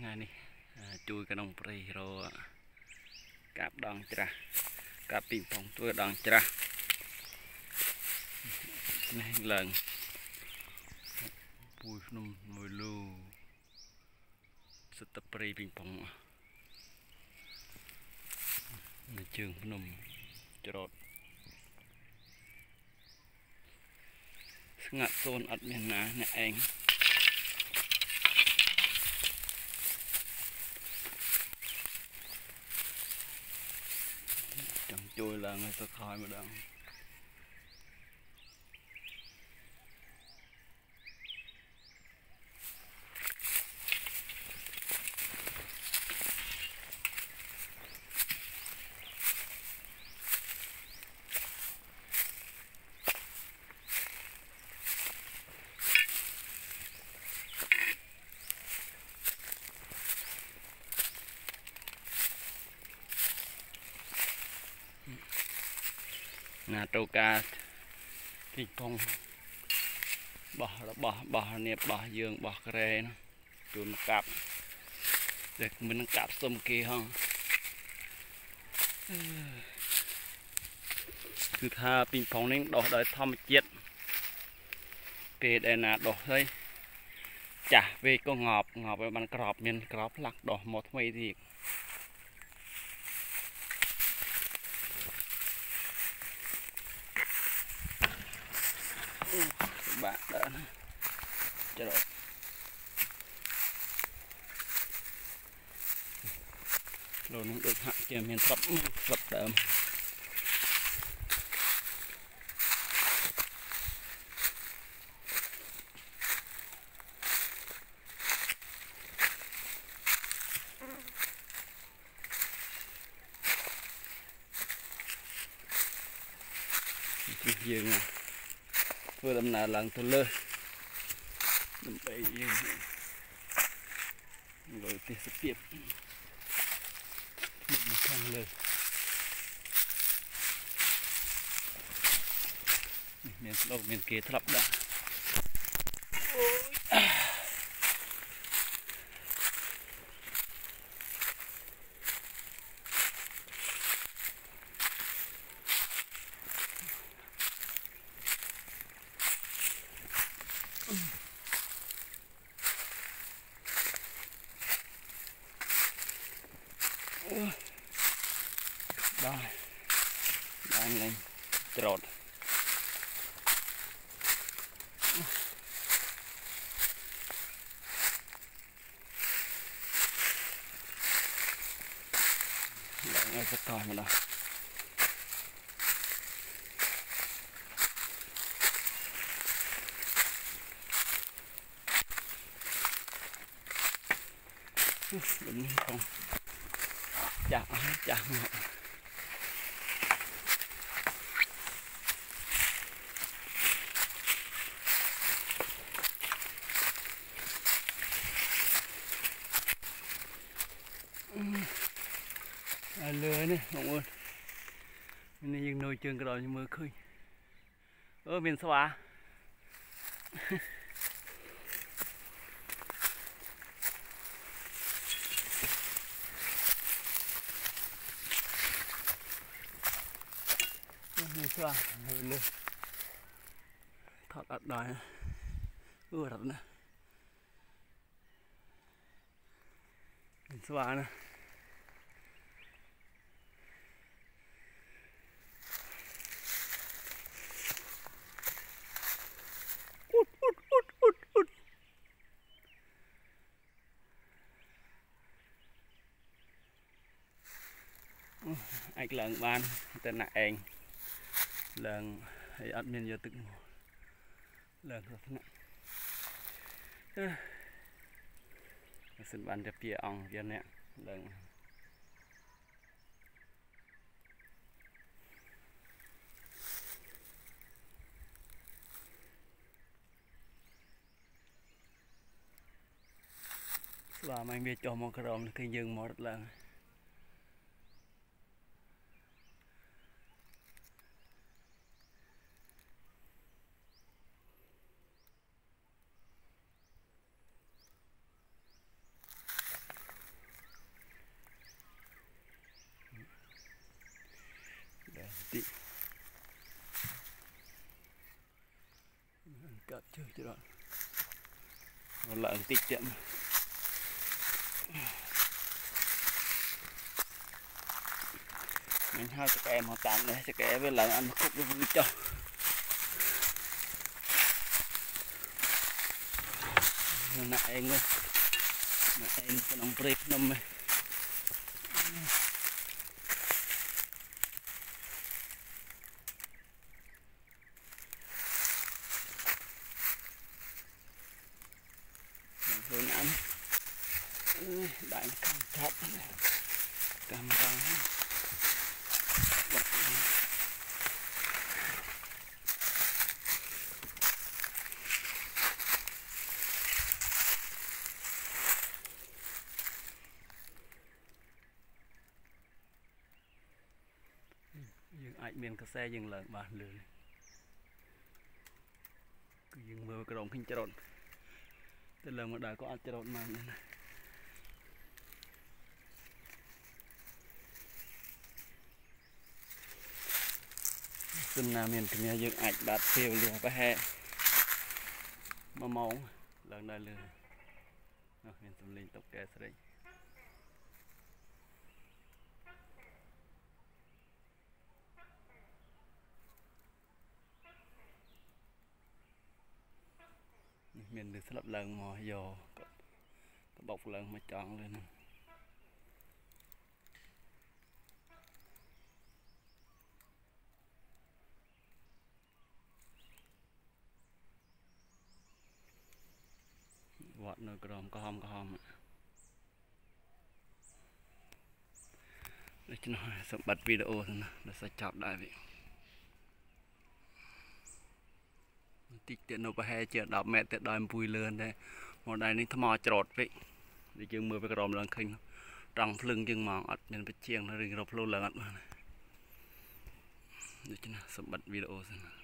ថ្ងៃនេះជួយក្នុងព្រៃរោកាប់ដងច្រាស់កាប់ពីងផងធ្វើដងច្រាស់នេះឡើងពួយភ្នំមួយលូសិតព្រៃពីងផងនៅជើងភ្នំច្រត់ស្ងាត់សូនអត់មានណាអ្នកឯង ចង់ជួយឡើងឲ្ណាត្រូវការទីពងបោះរបស់បោះនេះបោះយើងបោះក្រែណាជូនកាប់តែមិននឹងកាប់សុំគេហងគឺថាពីងផងនេះដោះដោយធម្មជាតិពេលដែលណាដោះហើយចាស់ពេលក៏ងប់ងប់ឲ្យបានក្របមានក្របផ្លាក់ដោះមកថ្មីទៀត បាក់ដើរណាច្រកលោកនឹងដូចហាក់ជាមានស្រាប់ស្រាប់ដើមយើងណា ធ្វើដំណើរឡើងទៅលើដើម្បីយើងលើទេសភាពនៅខាងលើនេះមានស្លូវមានគេធ្លាប់ដាក់អូយ ដល់ដល់លេងច្រត់ឡើងឲ្យសកលម្ដងលំនេះផង ចាស់អស់ចាស់មកអើលើនេះបងប្អូននេះយើងនៅជើងក្រោយមើលឃើញអឺមាន ស្វាមានស្វានៅលើថតអត់ដល់អឺរត់ណាមានស្វាណាអាចឡើងបានតែណាឯង ឡើងហើយអត់មានយកទឹកមកឡើងរត់ណាអឺសិនបានតែពីអង្គវាអ្នកឡើងស្វាមិនវាចុះមកក្រោមគឺយើងមករត់ឡើង tí cặp chơi cho đoạn. Còn lại lợn tích tiệm mình hai cho em họ tạm để cho em với lợn ăn một khúc vui cho nãy anh ơi, nãy anh còn ông prep năm này ប់កាមេរ៉ាបាត់យើងអាចមានកសែយើងឡើងបានលឿនគឺយើងមើលក្រុមឃើញច្រត់ទៅឡើងមកដល់ក៏អត់ច្រត់មកណា សំណាមានគ្នាយើងអាចបាត់ពេលលះប្រហែល1ម៉ោងឡើងដល់លឿននោះមានសំលេងតុកកែស្រីមានលើស្លាប់ឡើងមកយកក៏បោកឡើងមកចង់លើហ្នឹ ត្តនៅក្រោមក្រហមក្រហមដូច្នោះសម្បត្តិវីដេអូហ្នឹងដល់សាច់ចប់ដែរវិញតិចទៀតនៅប្រហែលជា10ម៉ែត្រទៅដល់អំពួយលឿនដែរមកដែរនេះថ្មច្រត់ពេកដូចយើងមើលពីក្រោមឡើងឃើញត្រង់ភ្លឹងយើងមកអត់មានបជាងឬរកផ្លូវឡើងអត់បានដូច្នេះសម្បត្តិវីដេអូសិន